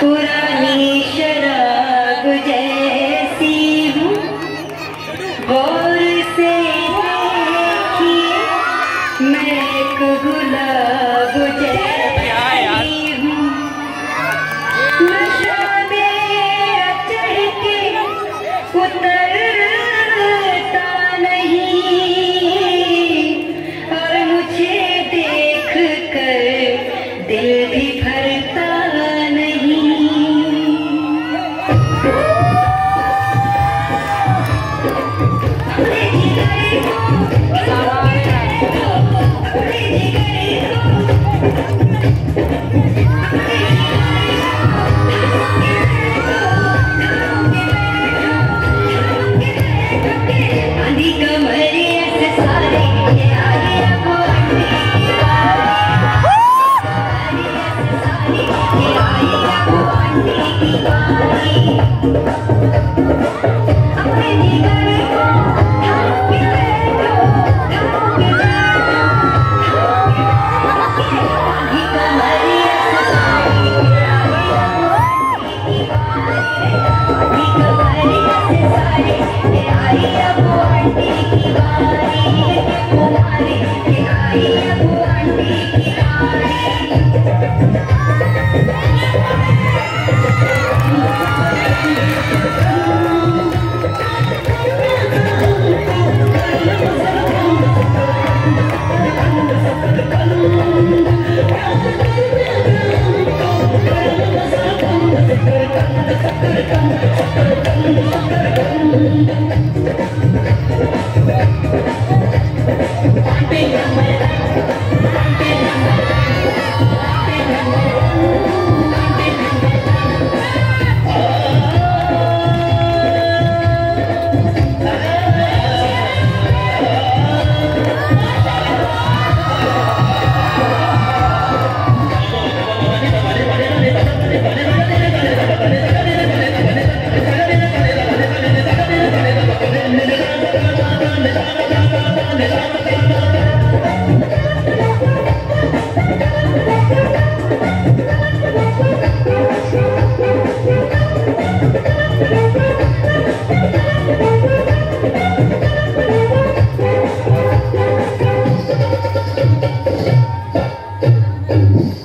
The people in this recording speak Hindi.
पुरानी शराब जैसी से देखिए मैं गुलाब जैसी Yeah. Baby, bye. and